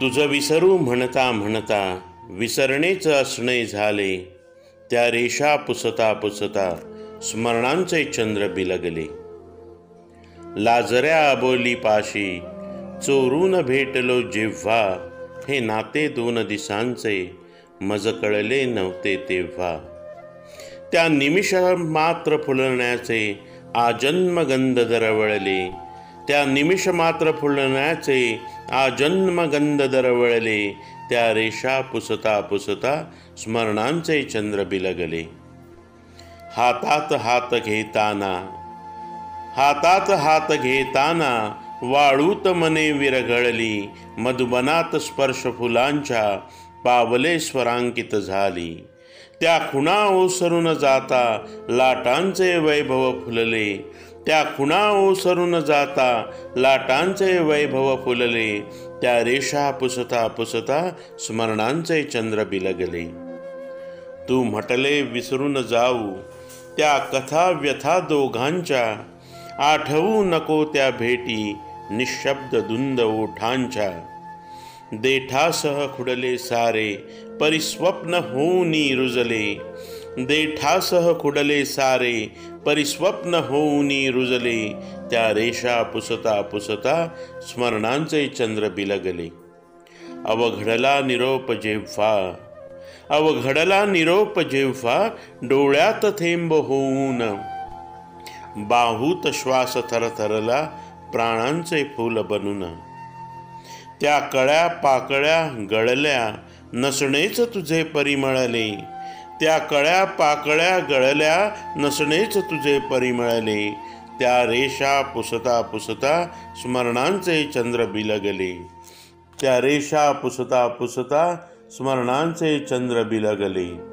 तुझं विसरू म्हणता म्हणता विसरणेच असणे झाले. त्या रेषा पुसता पुसता स्मरणांचे चंद्र बिलगले. लाजऱ्या अबोली पाशी चोरून भेटलो जेव्हा हे नाते दोन दिसांचे मज कळले नव्हते तेव्हा. त्या निमिष मात्र फुलण्याचे आजन्मगंध दरवळले. त्या निमिष मात्र फुलण्याचे आजन्मगंध दरवळले त्या रेषा पुसता पुसता स्मरणांचे चंद्र बिलगले. हातात हात घेताना हातात हात घेताना वाळूत मने विरघळली मधुबनात स्पर्श फुलांच्या पावले स्वरांकित झाली. त्या खुणा ओसरून जाता लाटांचे वैभव फुलले त्या खुणा ओसरून जाता लाटांचे वैभव फुलले त्या रेषा पुसता पुसता स्मरणांचे चंद्र बिलगले. तू म्हटले विसरून जाऊ त्या कथा व्यथा दोघांच्या आठवू नको त्या भेटी निशब्द दुंद ओठांच्या. देठासह खुडले सारे परिस्वप्न होऊनी रुजले देठासह खुडले सारे परिस्वप्न होऊनी रुजले. त्या रेषा पुसता पुसता स्मरणांचे चंद्र बिलगले. अवघडला निरोप जेव्हा अवघडला निरोप जेव्हा डोळ्यात थेंब होऊन. बाहूत श्वास थरथरला प्राणांचे फूल बनून. त्या कळ्या पाकळ्या गळल्या नसणेच तुझे परिमळले. त्या कळ्या पाकळ्या गळल्या नसणेच तुझे परिमळले. त्या रेषा पुसता पुसता स्मरणांचे चंद्र बिलगले. त्या रेषा पुसता पुसता स्मरणांचे चंद्र बिलगले.